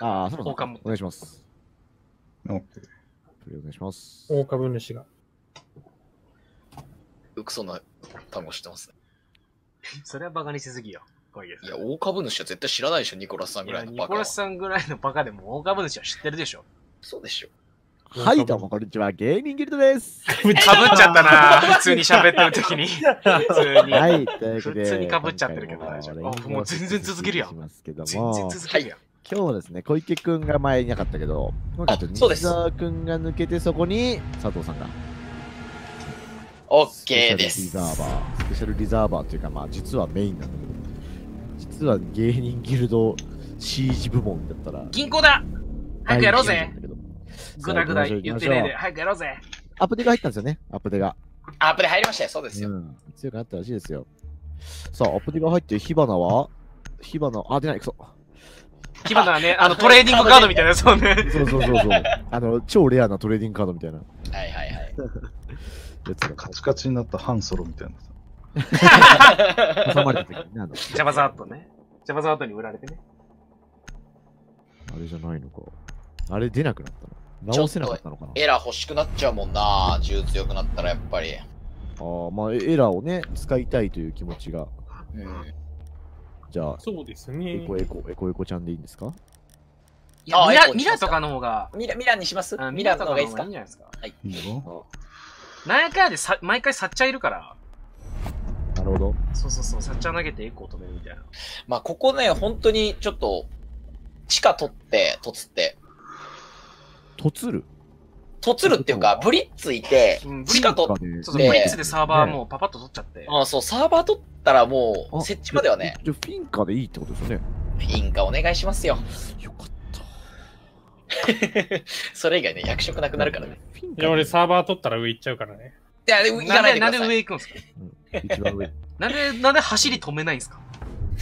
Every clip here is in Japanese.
ああ、そうなんお願いします。オッケー。プレイお願いします。大株主が。うくそな単語知ってますね。それはバカにしすぎよ。こういういや、大株主は絶対知らないでしょ、ニコラスさんぐらいのバカはニコラス。さんぐらいのバカでも大株主は知ってるでしょ。そうでしょ。はい、どうもこんにちは。芸人ギルドです。かぶっちゃったな普通に喋ってる時に。普通に。はい、というわけで。普通に被っちゃってるけど大丈夫もう全然続けるやんしますけど全も然続けるやん。今日はですね、小池くんが前いなかったけど、今回ちょっと西そうです澤くんが抜けて、そこに佐藤さんが。オッケーです。スペシャルリザーバー。スペシャルリザーバーっていうか、まあ、実はメインなんだけど、実は芸人ギルド C 字部門だったら、銀行だ早くやろうぜぐだぐだ言ってねえで、早くやろうぜアップデが入ったんですよね、アップデが。アップで入りましたよ、そうですよ。うん、強くなったらしいですよ。さあ、アップデが入って、火花は？火花、あ、出ない、くそ。火花はね、あの、トレーディングカードみたいなやつをね。そうそうそうそう。あの、超レアなトレーディングカードみたいなはいはいはい。やつがカチカチになったハンソロみたいな。挟まれた時にね、あの、ジャバザハットね。ジャバザハットに売られてね。あれじゃないのか。あれ出なくなったの直せなかったのかなエラー欲しくなっちゃうもんな銃強くなったらやっぱり。ああ、まあ、エラーをね、使いたいという気持ちが。うん。じゃあ、そうですエね。コエコ、エコエコちゃんでいいんですか？いや、ミラミラとかの方が、ミラミランにします？あミランの方がいいですか？いいんじゃないですか？いいよ。なんやかんやでさ、毎回サッチャーいるから、なるほど。そうそうそう、サッチャー投げてエコー止めるみたいな。まあここね、本当にちょっと、地下取って、とつって。とつる？とつるっていうか、ブリッツいてうん、地下取っねそうそう、でブリッツでサーバーもうパパッと取っちゃって。あそう、サーバー取ったらもう、あ設置まではね、じゃあフィンカでいいってことですよね。フィンカお願いしますよ。よかった。それ以外ね、役職なくなるからね。いや、俺サーバー取ったら上行っちゃうからね。いや、行なんで、かないで。なんで上行くんすか？うん一番上。なんで、なんで走り止めないんすか？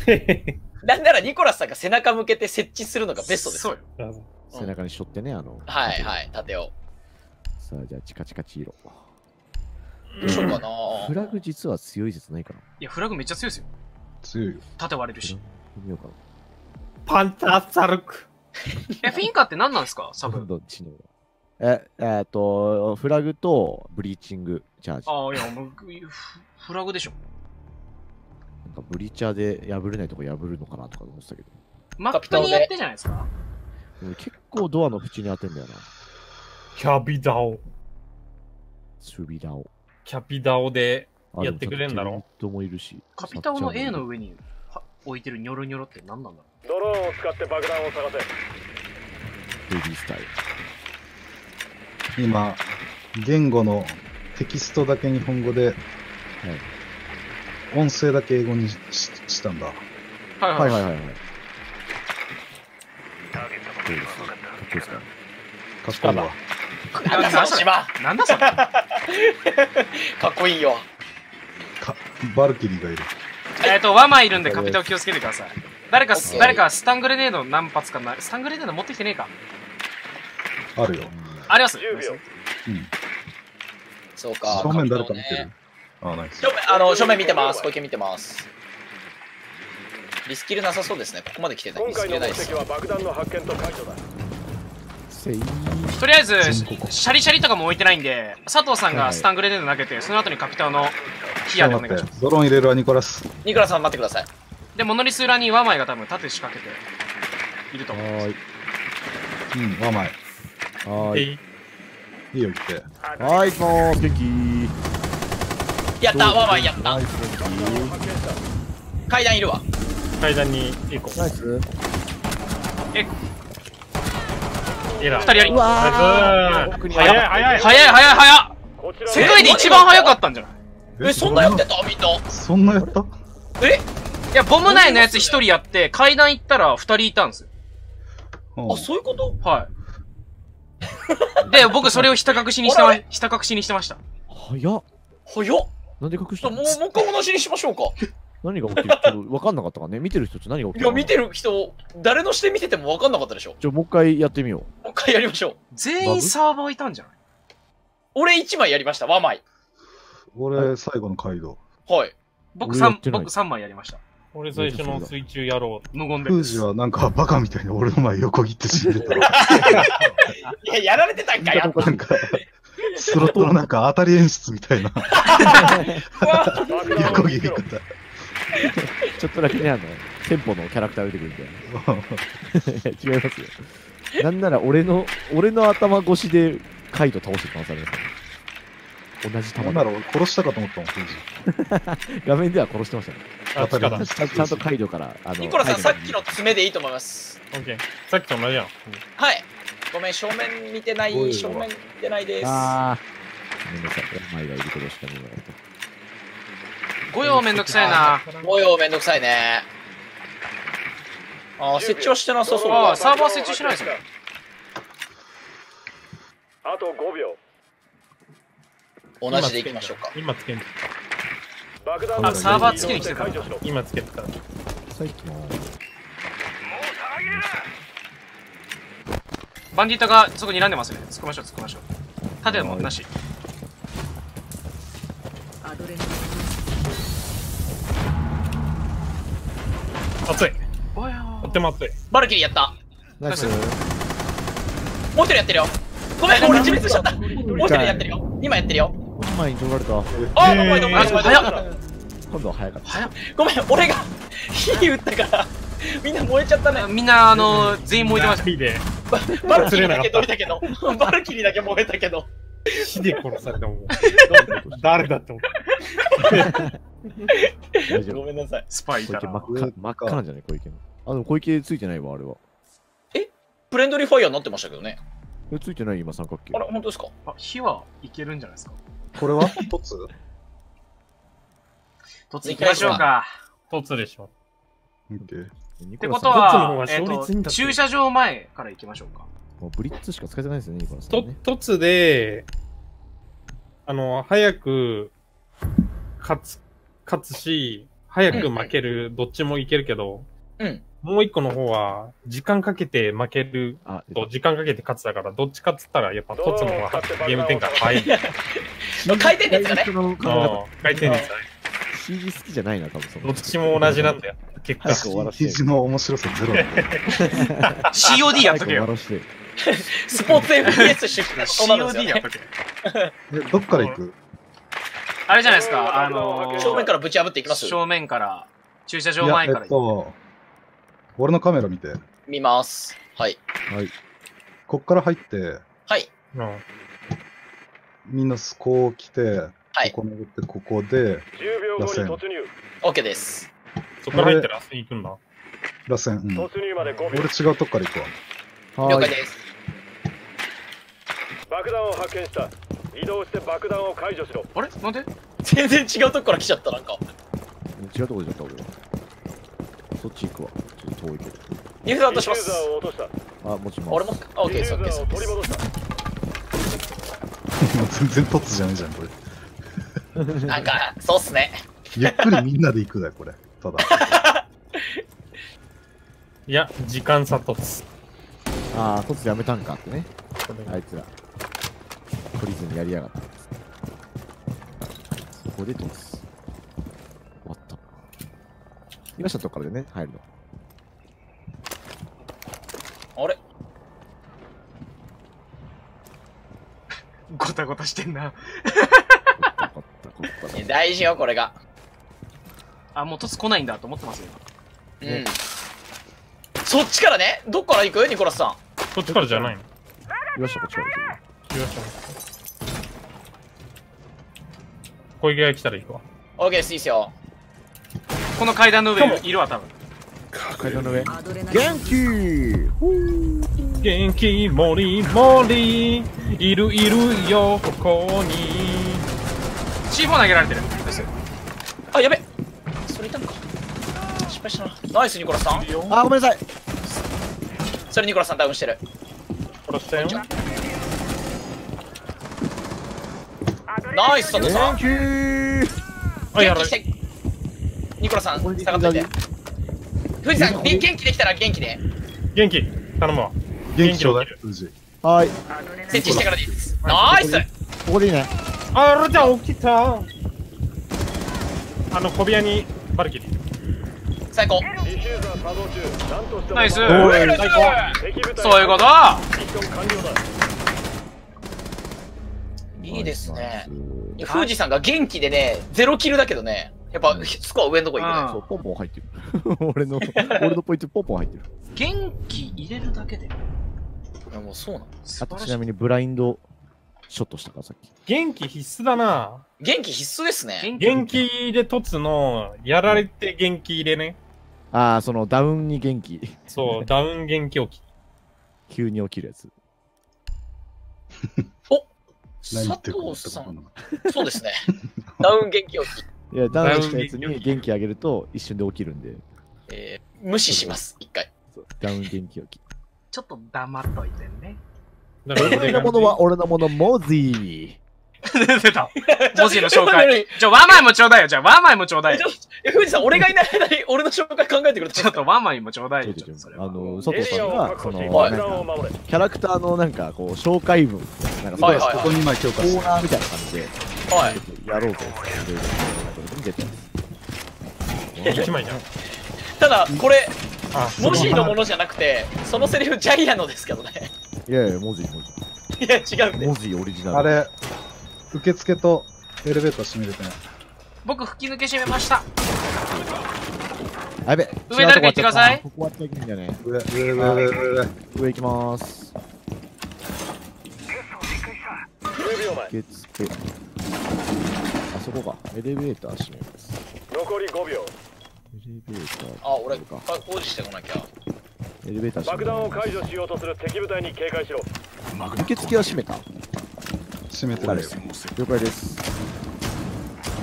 なんならニコラスさんが背中向けて設置するのがベストですそうよ。よ。背中に背負ってね、あの。はいはい、盾を。さあ、じゃあ、チカチカチーロ。どうしようかなフラグ実は強い説ないかないや、フラグめっちゃ強いですよ。強いよ。縦割れるし。見ようかパンターサルク。え、フィンカーって何なんですか？サな。ブ。どっちのえ、えーっと、フラグとブリーチングチャージ。ああ、いや、もう、フフラグでしょ。なんかブリチャーで破れないとこ破るのかなとか思ってたけど。マップにやってじゃないですか。結構ドアの縁に当てんだよな。キャビダオ。スビダオ。キャピダオで、あやってくれんだろ？でもいるし。カピタオの A の上。上には置いてるニョロニョロって何なんだろドローンを使って爆弾を探せベビースタイル。今、言語のテキストだけ日本語で、音声だけ英語にししたんだ。う。はいはいはいはいはい。どうですかかっこいいですかかっこいいわ。なんだその島なんだそれ。かっこいいよ。かバルキリーがいる。えっと、ワマいるんでカピタオ気をつけてください。誰か誰かスタングレネード何発かな、スタングレネード持ってきてねえか。あるよ。あります10秒うん。そうか。正面誰か見てねるあ、ナイス正。面、あの、正面見てます。小池見てます。リスキルなさそうですね。ここまで来てない。今リスキルないです回の目的。は爆弾の発見と解除だとりあえず、シャリシャリとかも置いてないんで、佐藤さんがスタングレネード投げて、その後にカピタオのヒアでお願いします。ドローン入れるわ、ニコラス。ニコラさん待ってください。で、モノリス裏にワマイが多分縦仕掛けているとは思う。ーい。うん、わ、前。はーい。えいいいよ、行って。はーい、もう、元気やったワンワンやったナイス、元気階段いるわ。階段に行こナイス。え、う。エラー。二人やり。うわ早い早い早い早い早っこちら世界で一番早かったんじゃない？え、そんなやってた？みんな。そんなやった？え？いや、ボム内のやつ一人やって、階段行ったら二人いたんですよ。うんあ、そういうこと？はい。で、僕それをひた隠しにしてま、ひた隠しにしてました。早っ。早っ。なんで隠した？もう、のもう一回同じにしましょうか。何が起きる？ちょっと分かんなかったからね。見てる人って何が起きいや、見てる人、誰の視点見てても分かんなかったでしょ。じゃあもう一回やってみよもう一回やりましょう。全員サーバーいたんじゃない？俺1枚やりました、ワン枚。俺、最後の街道。はい。僕三俺やってない僕三枚やりました。俺最初の水中やろ無言で。フージはなんかバカみたいに俺の前横切って死んでたろ。いや、やられてたんか、やっぱ。なんか、スロットのなんか当たり演出みたいな 横切り方。ちょっとだけね、あの、テンポのキャラクター出てくるみたいな。違いますよ。なんなら俺の、俺の頭越しでカイト倒してる可能性ありますからね同じ球でなんなら俺殺したかと思ったもん、フージ。画面では殺してましたね。う。あっちかだ。オちゃんちゃんとカイドから、あの、ニコラさん、さっきの爪でいいと思います。オッケー。さっきと同じやん。はい。ごめん、正面見てない正面見てないです。ああ。ごめんなさい。前がいることしか見えないと。御用めんどくさいな。模様めんどくさいね。あー、設置はしてなさそうだあー。サーバー設置しないですね。あと5秒同じでいきましょうか。今つけん。爆弾あサーバーつけに来てた解除しろ今つけてた。さっきの、バンディットがそこに睨んでますね。突っ込みましょう、突っ込みましょう。盾もなし。っても熱い。バルキリーやった。ナイス。もう一人やってるよ。ごめん、俺自滅しちゃった。もう一人やってるよ。今やってるよ。前に取られた。あー、どこいどこいあどこい早っ今度は早かった。ごめん、俺が火打ったから、みんな燃えちゃったね。みんな、あの、全員燃えてました。火で、バルキリーだけどれたけど、バルキリーだけ燃えたけど。火で殺されたもん。誰だって思った？ごめんなさい。スパイい小たら。池真っ赤真っ赤なんじゃない？小池の。あ、でも小池ついてないわ、あれは。フレンドリーファイヤーになってましたけどね。え、ついてない今三角形あ。れ、本当ですか？あ火はいけるんじゃないですか？これは？トツ突行きましょうか。突でしょ。オッケー。ってことはえっ勝率いいんだと、駐車場前から行きましょうか。もうブリッツしか使えてないですよね、ニコラさんで、あの、早く、勝つ、勝つし、早く負ける、どっちもいけるけど、うん。もう一個の方は、時間かけて負けると、時間かけて勝つだから、どっちかっつったら、やっぱ、突の方がゲーム展開早い。回転率がね。回転率だね。CG 好きじゃないな、多分その。どっちも同じなんだよ。結果終わらせて。肘の面白さゼロなんだよ COD やっとけよ。スポーツ FPS 出身そうなんです COD。やっとけ。え、どっから行く？あれじゃないですか、あのー、正面からぶち破っていきます？正面から、駐車場前からっ。と、俺のカメラ見て。見ます。はい。はい。こっから入って、はい。うんみんなこう来て、はいここ登って、ここで、10秒後に突入 OK です。そこから入ったら、遊び行くんだ。螺旋。うん。突入まで5秒俺違うとこから行くわ。はい。了解です。爆弾を発見した移動して爆弾を解除しろあれ？なんで？全然違うとこから来ちゃった、なんか。違うとこでちゃった、俺は。そっち行くわ。ちょっと遠いけど。ディフューザー落としますあ、持ちます。俺も、あ、OK です、ディフ OK ですューザーを。取り戻したもう全然突じゃないじゃん、これ。なんか、そうっすね。ゆっくりみんなで行くだよ、これ。ただ。いや、時間差突。ああ、突やめたんかってね。あいつら。取りずにやりやがった。そこで突。終わった。今したとこからでね、入るの。あれごたごたしてんな。大事よ、これが。あ、もう突来ないんだと思ってますよ。うん。そっちからね、どっから行く？ニコラスさん。こっちからじゃないの？よっしゃ、こっちから行くよ。よいしょ。小池が来たら行くわ。OK です、いいっすよ。この階段の上にいるわ、多分。階段の上。元気元気もりもりいるいるよここに C4 投げられてる。ですあ、やべ。それいたのか。失敗したな。ナイス、ニコラスさん。あ、ごめんなさい。それニコラスさんダウンしてる。殺したよナイス、佐藤さん。ニコラさん、下がってて。富士山、元気できたら元気で。元気頼むわ元気ちょうだい。はい。設置してからでいいです。ナイス。ここでいいね。あらちゃん起きた。あの小部屋にバルキリー。最高。ナイス。そういうこと。いいですね。富士山が元気でねゼロキルだけどねやっぱスコア上のとこ行くね。うん。そう、ポンポン入ってる。俺の、俺のポイントポンポン入ってる。元気入れるだけで。いやもうそうなのあとちないみにブラインドショットしたからさっき。元気必須だな。元気必須ですね元気で凸の、やられて元気入れね。ああ、そのダウンに元気。そう、ダウン元気起き。急に起きるやつ。何言ってるか佐藤さんそうですね ダウン元気を、いや、ダウンしたやつに元気あげると一瞬で起きるんで。えー無視します一回そうダウン元気起き。ちょっと黙っといてね。だから俺のものは 俺のもの、モズィ出た。文字の紹介。じゃあワンマイもちょうだいよ。じゃあワンマイもちょうだいよ。え富士山俺がいない間に俺の紹介考えてくれちょっとワンマイもちょうだいよ。あの、佐藤さんが、その、キャラクターのなんか、こう、紹介文、なんか、はいはいここに今強化コしてーナーみたいな感じで、はいやろうぜっていてます。一枚じゃん。ただこれあ、モジーのものじゃなくてそのセリフジャイアンのですけどねいやいや、文字、文いや違うん文字オリジナル。あれ、受付とエレベーター閉めれてない。僕吹き抜け閉めましたあやべ、上誰か行ってくださいここ割っちゃいけないんだよね。上、上、上、上、上、上。上行きます。10秒前受付。あそこか。エレベーター閉めます。残り5秒ベーター。あ俺か。あ工事してこなきゃエレベーター爆弾を解除しようとする敵部隊に警戒しろ受付は閉めた？閉めてないよ。了解です。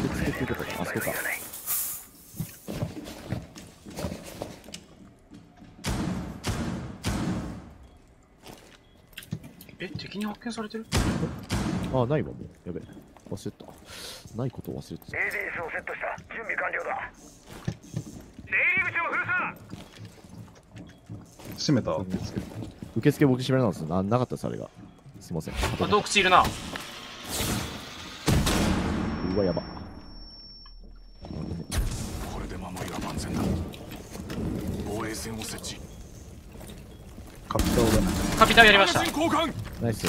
受付ってとか。あそこか。え敵に発見されてる？あ、ないわ、もう。やべ。忘れた。ないことを忘れてた。ADS をセットした準備完了だ出入り口を封鎖閉めた受付。受付僕閉めなんですよ。ななかったです、あれが。すいません。あ洞窟いるなうわ、やば。これで守りは万全だ防衛線を設置カピタオだね。カピタルやりました交換ナイス。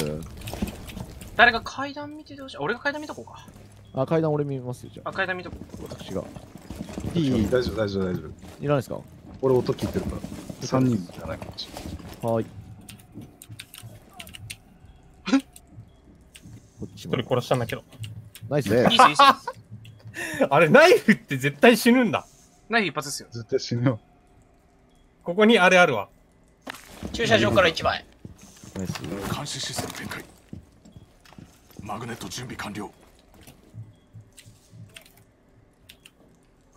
誰か階段見ててほしい俺が階段見とこうかあ、階段俺見ますよ、じゃあ。あ階段見とこう私が。いい、いい、大丈夫、大丈夫、大丈夫。いらないですか？俺音聞いてるから。3人じゃないかもしれない。はーい。こっちも一人。殺したんだけど。ナイスねあれ、ナイフって絶対死ぬんだ。ナイフ一発っすよ絶対死ぬよ。ここにあれあるわ。駐車場から1枚ナイス。監視システム展開マグネット準備完了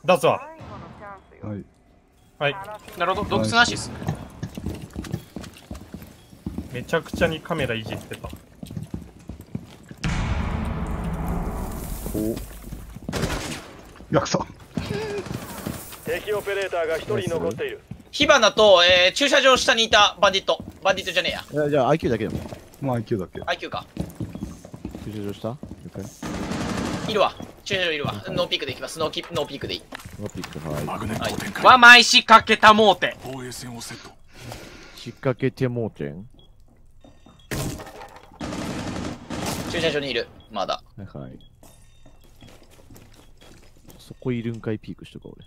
出すわ。はい。はい。なるほど。洞窟なしっす。めちゃくちゃにカメラいじってた。お。やくそ。敵オペレーターが1人残っている。火花と、えー駐車場下にいたバンディット。バンディットじゃねえや。いやじゃあ IQ だけでも。もう IQ だけ。IQ か。駐車場した了解。いるわ。駐車場いるわ。ノーピークで行きます。ノーキノーピークでいいノーピック、はい。マグネットを展開わまいしかけたもうて防衛線をセット仕掛けてもうてん駐車場にいるまだはいはい。そこいるんかいピークしとか俺。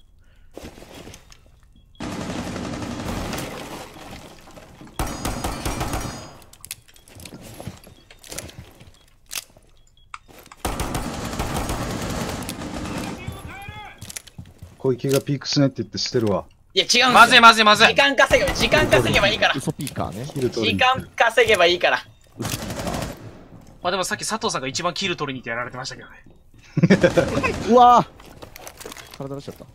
小池がピークしないって言ってしてるわ。いや違うんまずいまずいまずい。時間稼げば時間稼げばいいから。嘘ピーカーね。時に間稼げばいいから。まあでもさっき佐藤さんが一番キル取りに行ってやられてましたけどね。うわぁ体出しちゃった。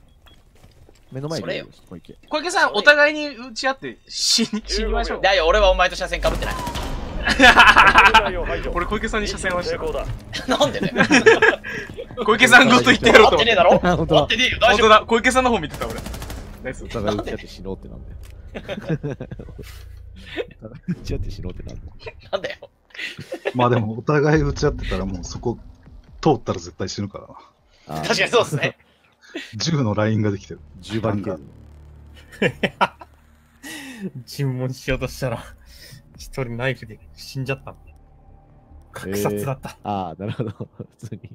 目の前に小池。小池さんお互いに打ち合って死に死にましょう。だよ俺はお前と車線かぶってない 俺小池さんに車線合わせた成功だ。なんでね。小池さんごと言ってやろうと思って。合ってねえだろ。本ってねえよ大丈夫。本当だ。小池さんの方見てた俺。ナイス。お互い打ち合って死のうってなんだよ。お互い打ち合って死のうってなんだよ。なんだよ。まあでも、お互い打ち合ってたらもうそこ通ったら絶対死ぬからな。確かにそうですね。銃のラインができてる。10番系。尋問しようとしたら、一人ナイフで死んじゃったの。格殺だった。ああ、なるほど。普通に。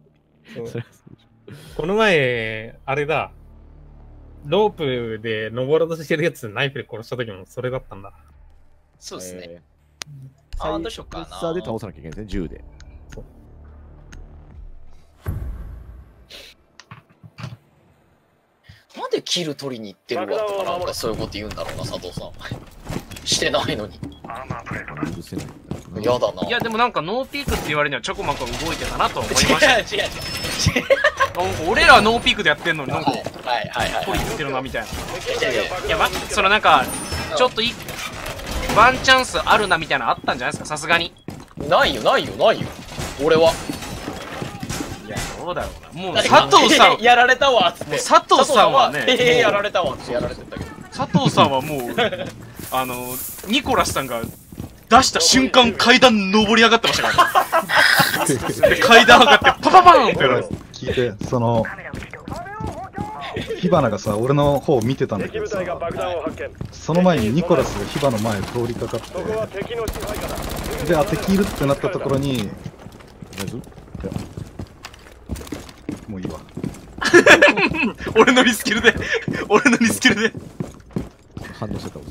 この前、あれだ。ロープで登ろうとしてるやつナイフで殺した時もそれだったんだ。そうですね。えあーーどうしようかなサイレッサーで倒さなきゃいけないですね、銃で。なんでキル取りに行ってるわとかなんかそういうこと言うんだろうな、佐藤さん。してないのに。許せないんだやだな。いや、でもなんかノーピークって言われるにはチョコマンが動いてたなとは思いま違うした。違う違う。なんか俺らはノーピークでやってんのになんか、はいはいはいはい。取りに行ってるなみたいな。いやいやいや、ま、そのなんか、ちょっとい、ワンチャンスあるなみたいなのあったんじゃないですか、さすがに。ないよないよないよ。俺は。いや、どうだろうな。もう佐藤さん、やられたわっつって。もう佐藤さんはねえやられたわってやられてたけど。佐藤さんはもう、あの、ニコラスさんが出した瞬間階段登り上がってましたからね。で 階段上がってパパパーンって聞いて、その、火花がさ、俺の方を見てたんだけどさその前にニコラスが火花前通りかかって、で、あ、敵いるってなったところに、大丈もういいわ。俺のリスキルで、俺のリスキルで。夫反応してたもん。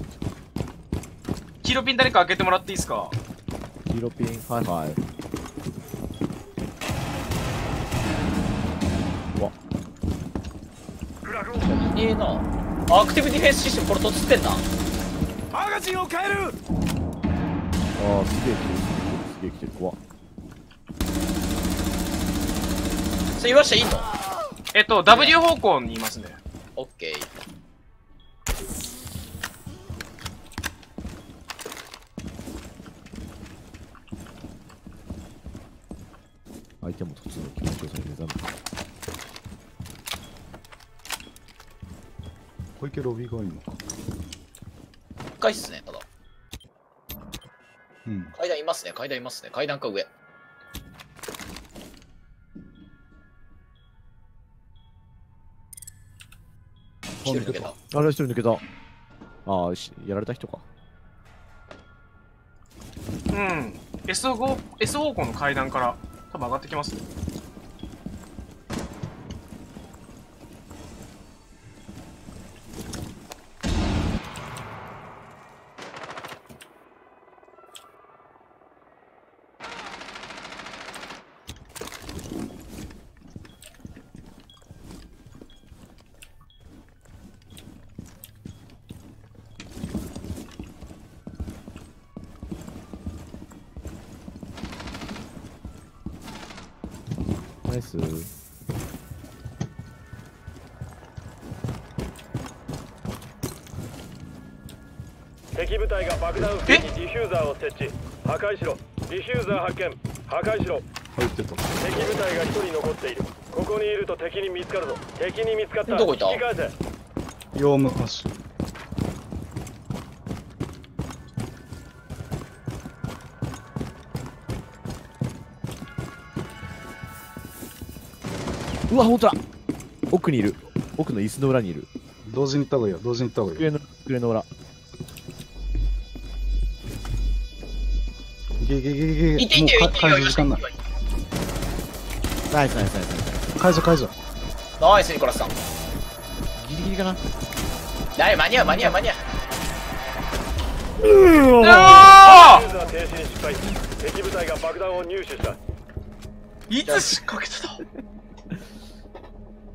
黄色ピン誰か開けてもらっていいですか？黄色ピン、はいはい。うわ、な。アクティブディフェンスシステムこれとつってんな。マガジンを変えるあー、すげえ来てる、すげえ来てる、怖っ。それ言わしちゃいいのえっと、W 方向にいますね。オッケー。相手も普通の気持ちよさに目覚めた。小池ロビーがいいのか。深いっすね、ただ。うん。階段いますね、階段いますね。階段か上。一人抜けた。あれ、一人抜けた。ああ、しやられた人か。うん。S 方 S 方向の階段から多分上がってきます。ね敵部隊が爆弾付近にディフューザーを設置破壊しろディフューザー発見破壊しろ入ってた。敵部隊が一人残っているここにいると敵に見つかるぞ敵に見つかったどこいた？引き返せヨウム。うわ、ほんとだ奥にいる。奥の椅子の裏にいる。同時に行った方がいいよ、同時に行った方がいいよ。机の、机の裏。けいけいけいけいけ。いていてよ、もう解除時間ない。ナイスナイスナイス。解除解除。ナイス、ニコラスさん。ギリギリかなだい、間に合う、間に合う、間に合う。あディフューザー停止に失敗敵部隊が爆弾を入手したいつ仕掛けて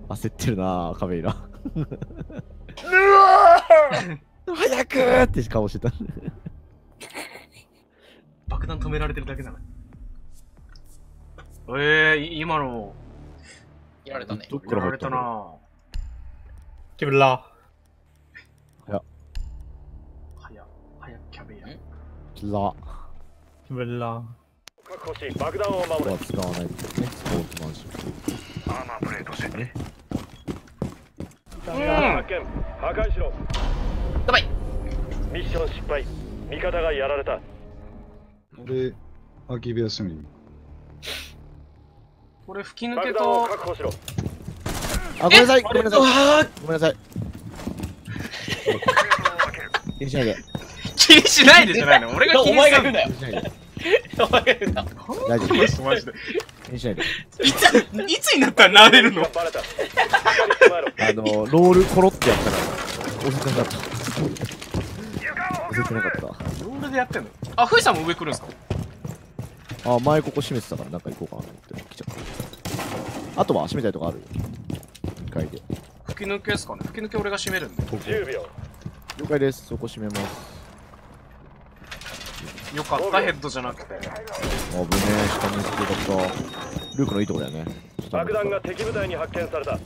た？焦ってるなぁ、カメイラ。早くーって顔してた。爆弾止められてるだけなのに。ええー、今の、やられたね。どっかやられたら入ったのなキブラ早、早、キャベや。キラ。こキブラ確保し爆弾を守れれは使わないですね。スポーツマンション。アーマープレートしてね発見破壊しろやばい。ミッション失敗味方がやられた俺、空き部屋閉めに。これ吹き抜けと、あ、ごめんなさい、ごめんなさい。あごめんなさい。気にしないで。気にしないでじゃないの？俺が気おにする前が言うなよ気にしないで。お前が言うな大丈夫。マジマジで気にしないで。いついつになったら慣れるの？あの、ロールコロってやったら、押せてなかった。押せてなかっロールでやってんの？あふいさんも上来るんすか？た。あ、前ここ閉めてたからなんか行こうかなと思って来ちゃった。あとは閉めたいとこある ?2 階で。吹き抜けですかね？吹き抜け俺が閉めるんで10秒了解です。そこ閉めます。よかったヘッドじゃなくてあぶねえ、下に行ってよかった。ルークのいいとこだよね。爆弾が敵部隊に発見された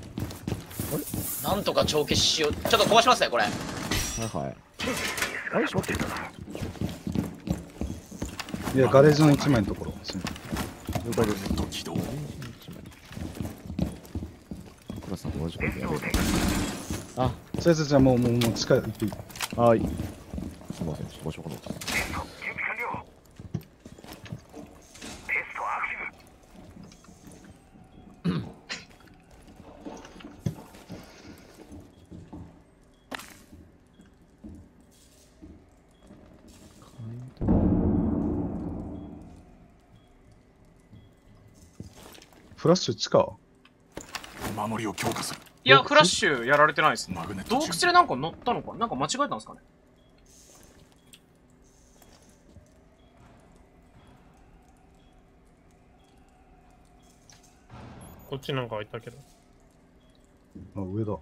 なんとか帳消ししようちょっと壊しますねこれはいはい。あれ？閉まってるいや、ガレージの1枚のところ。了解です。と起動クラさんと同じことやべえな。あ、じゃあじゃあじゃあもう、もう、もう近い。行っていいはーい。すいません、ちょっと場所わかんなかった。フラッシュ地下？守りを強化するいやフラッシュやられてないですマグネット洞窟でなんか乗ったのか？なんか間違えたんですかね？こっちなんか開いたけど。あ、上だ。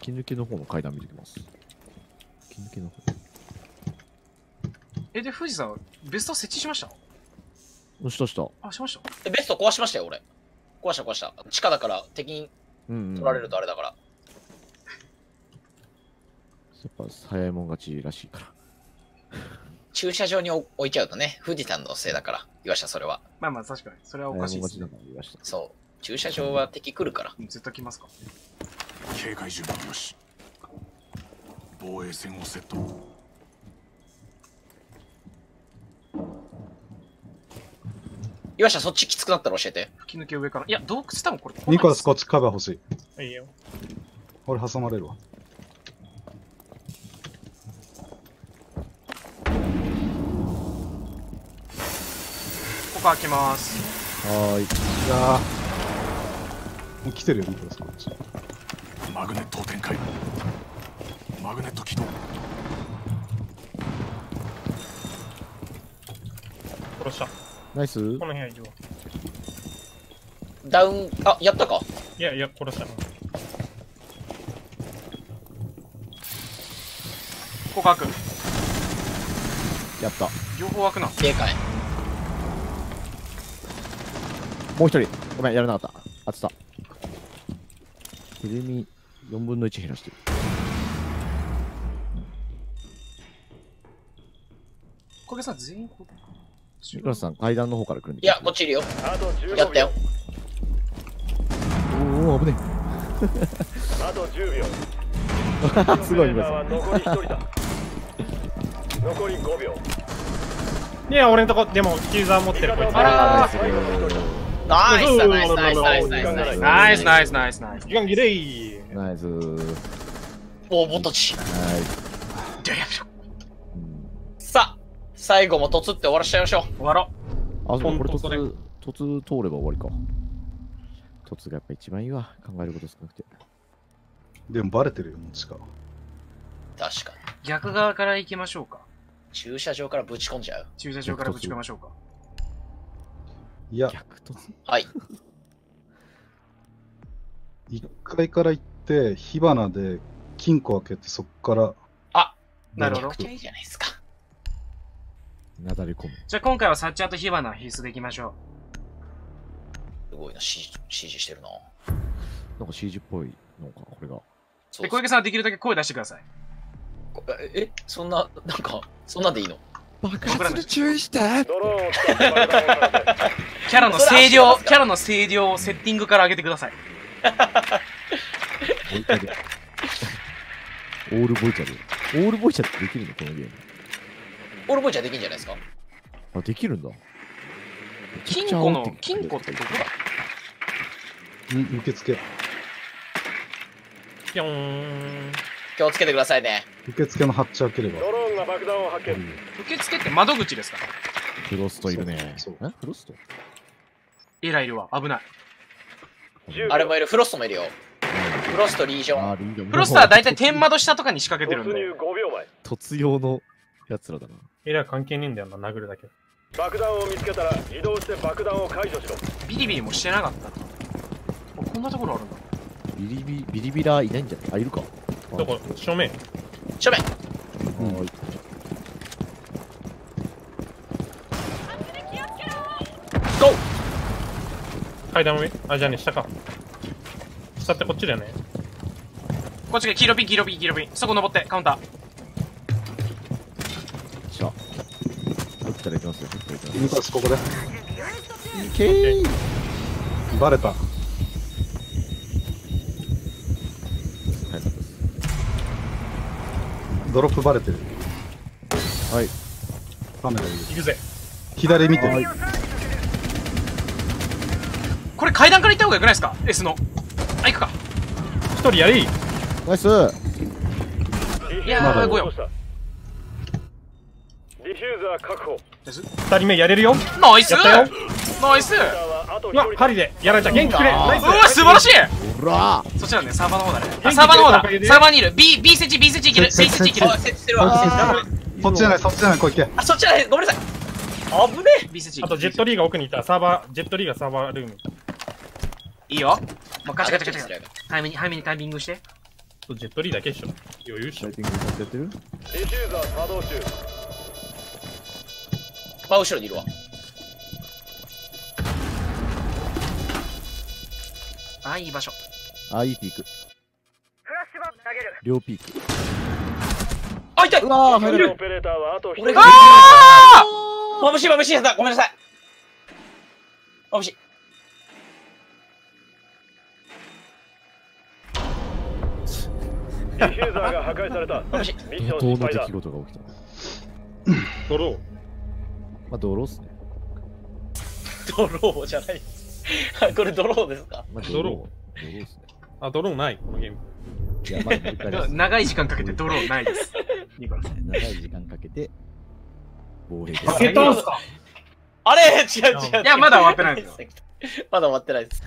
吹き抜けの方の階段見てきます。吹き抜けの方。えで富士山ベスト設置しました？押したした。あしました。えベスト壊しましたよ俺。壊した壊した。地下だから敵にうん、うん。取られるとあれだから、やっぱ早いもん勝ちらしいから。駐車場に置いちゃうとね富士山のせいだから言わしたそれは。まあまあ確かに。それはおかしいですね。そう。駐車場は敵来るから。絶対来ますか。警戒準備よし。防衛線をセット岩下そっちきつくなったら教えて吹き抜け上からいや洞窟多分これニコラスこっちカバー欲しい。いいよ。俺挟まれるわ。ここ開けますはーい。いやーもう来てるよ、ニコラスこっち。マグネットを展開マグネット起動殺した。ナイスこの部屋いるわ。ダウンあやったか？いやいや、殺したな。ここ開くやった。両方開くな警戒もう一人。ごめん、やらなかった。当てた。テレミ4分の1減らしてる。小池さん全員こニコラスさん、階段の方から来るんで。いやこっちいるよあと15秒やったよおお、危ねあと10秒え。すごい、オペレーターニコラスは残り1人だ残り5秒いや、俺んとこ、でも、キーザー持ってるこいつ。あら。ナイスナイスナイスナイスナイスナイスナイスナイスナイスナイス時間切れい。ナイス。はおボットチい。じゃあやめろうんさあ最後も突って終わらしちゃいましょ終わろあ、そう、これ突、突通れば終わりか。突がやっぱ一番いいわ。考えること少なくて。でもバレてるよ、もう地下。う確かに。う逆側から行きましょうか。駐車場からぶち込んじゃう。駐車場からぶち込みましょうか。いや、逆突はい。1階から行って、火花で金庫開けて、そっから、なるほど。めちゃくちゃいいじゃないですかなだれ込む。じゃあ今回はサッチャーと火花必須でいきましょすごいな指示指示してるな。なんか CG っぽいのか、これが。で小池さんはできるだけ声出してください。こええそんななんかそんなんでいいの？爆発に注意して。キャラの声量キャラの声量をセッティングから上げてください。オールボイチャで。オールボイチャってできるの？このゲーム。オールボイチャーできんじゃないですかあ、できるんだ。金庫の金庫ってどこだ？ん受付。ピョーン。気をつけてくださいね。受付のハッチ開ければ。ドローンが爆弾を発見受付って窓口ですか？フロストいるね。そうえ？フロスト？エラいるわ。危ない。10秒あれもいる、フロストもいるよ。フロスト、リージョン。フロスターは大体天窓下とかに仕掛けてるんで。突入5秒前突用のやつらだな。エラ関係ねえんだよな、殴るだけ。爆弾を見つけたら移動して爆弾を解除しろビリビリもしてなかったこんなところあるんだ。ビリビビリビラいないんじゃない？あ、いるか。あどこ正面。正面。はーい。ゴー階段上？あ、じゃあね、下か。下ってこっちだよね。こっちが黄色ピン、黄色ピン、黄色ピン。そこ登って、カウンター。しゃ。どっちから行きますよ。どっちから行きインパスここで。いけーバレた。ドロップバレてる。はい。カメラいる。行くぜ。左見てる。これ階段から行った方がよくないですか ?S の。あ、行くか。一人やりナイスいやー、まだごよどう。したディフューザー確保二人目やれるよ。ナイスやったよ。ナイスうわ1、人針でやられた。元気くれ。ナイスう。わ、素晴らしいほらそっちなんだね、サーバーの方だね。サーバーの方だサーバーにいる。B、B 設置、B 設置いける。B 設置いけるあ、。設置してるわ。そっちじゃない、そっちじゃない、こう行け。あ、そっちだね。ごめんなさい。危ね B 設置。あとジェットリーが奥にいた。サーバー、ジェットリーがサーバールームにいた。いいよ。もうえ。ガチャガチャガチャ早めに、早めにタイミングして。とジェットリーだけでしょ。余裕っしょライ。ティングちゃんとやってる？ディフューザー作動中真後ろにいるわ。あ、いい場所。あ、いいピーク。両ピーク。あ、痛いうわー、入れるオ。ペレーターはあと1人俺があまぶしいまぶしいだごめんなさい。まぶしい。ディフューザーが破壊された。ミッション怒涛の失敗だ出来事が起きた。ドロー。まあ、ドローっすね。ドローじゃないです。これドローですか？まあ、ドロードローっすね。あ、ドローない、このゲーム。いや、ま。長い時間かけてドローないです。長い時間かけて、防衛です。開けたんすか？あれ？違う違う違う。いやまだ終わってないですよ。まだ終わってないです。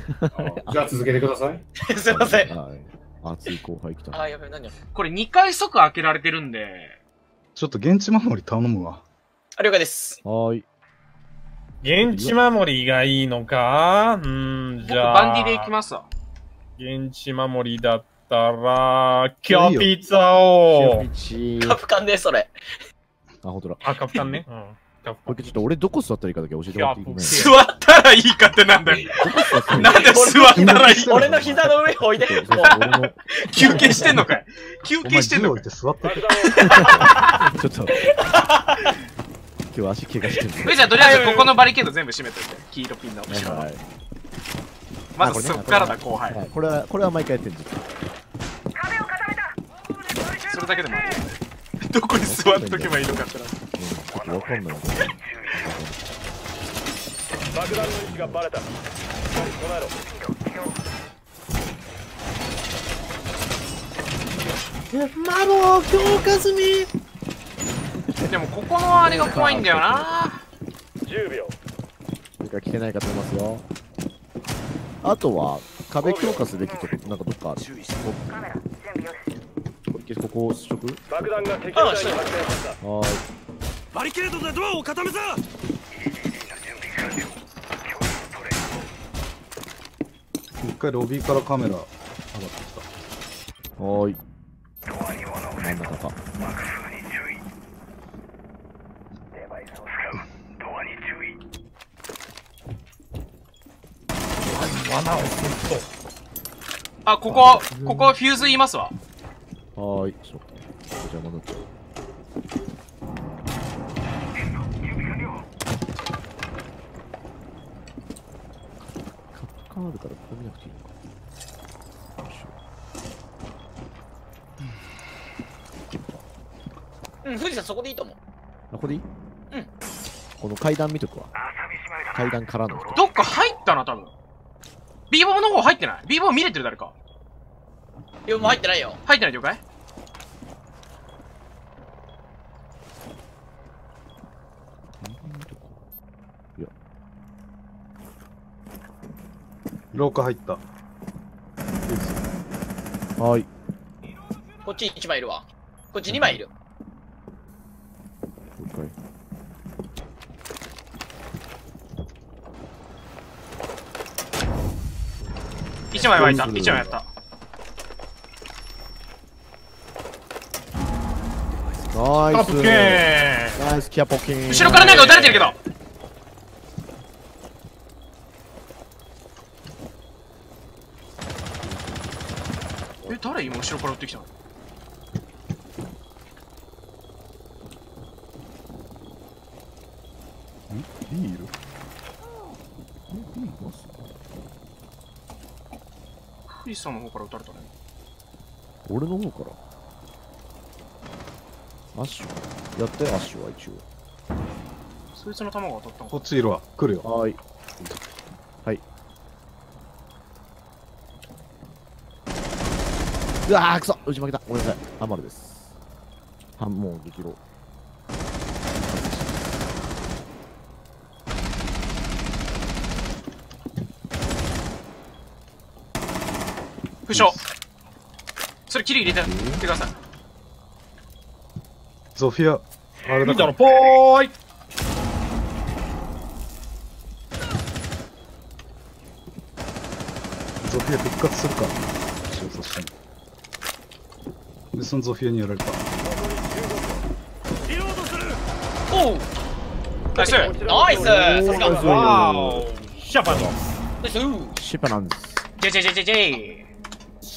じゃあ続けてください。すいません。はい。熱い後輩来た。あ、やべえ、何を。これ2回即開けられてるんで、ちょっと現地守り頼むわ。あ、了解です。はーい。現地守りがいいのか？うーん、僕じゃあ。バンディで行きますわ。現地守りだったら、キャピツァを。チカプカンね、それ。あ、ほんとだ。あ、カプタンね？うん。ちょっと俺どこ座ったらいいかだけ教えてもらっていい？座ったらいいかってなんだよ。なんで座ったらいい俺の膝の上に置いて。そうもそうう俺の休憩してんのかい？休憩してんのかい？ちょっと。今日足怪我してるんで。えじゃあとりあえずここのバリケード全部閉めといて。黄色ピンの後ろ。はい。まずそっからだ、後輩。はい。これは、これは毎回やってるんですよ。それだけでもある。どこに座っとけばいいのかってな。うんちょっとわかんない。爆弾の位置がバレた備えろでもここのあれが怖いんだよな。10秒それから来てないかと思いますよ。あとは、壁強化すべきとこ、なんかどっかある？ここ、ここ、試食爆弾が敵に発見されたはーい。バリケードでドアを固めた一回ロビーからカメラ上がってきた。はーい。真ん中か。罠をするあ、ここ、ここフューズ言いますわ。はーい。ちょっ。カップ缶あるからここ見なくていいのか。よいしょうん、富士山そこでいいと思う。あ、ここでいい？うん。この階段見とくわ。階段からの人。どっか入ったな、多分。B ボーの方入ってない ?B ボー見れてる誰か。いボーも入ってないよ。入ってない了解廊下入ったはいこっち1枚いるわこっち2枚いる、うん一枚はいた。一枚やった。ナイス。ナイスキャポキン。後ろから何んか撃たれてるけど。え誰今後ろから撃ってきたの？クリスさんの方から撃たれたね。俺の方から？アッシュ？やってアッシュは一応。そいつの弾が当たったのこっちいるわ。来るよ。はーい。はい。うわーくそ！打ち負けた。ごめんなさい。アマルです。半もう激ロ負傷それキル入れてやってください。ゾフィア、あれだから。見たら、ぽーい。ゾフィア復活するか。一応そして。で、そのゾフィアにやられた。リロードするおう。ナイス。ナイス。さすが。わーお。シャバの。ナイス。シェパなんです。ジェジェジェジェジェ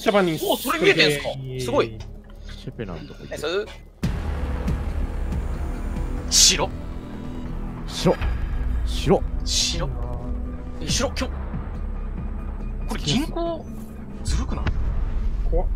シャバにおそれ見えてんすか？すごい。シェペなんとこ行白。白。白。白。え、白、今日。これ銀行ずるくない？怖っ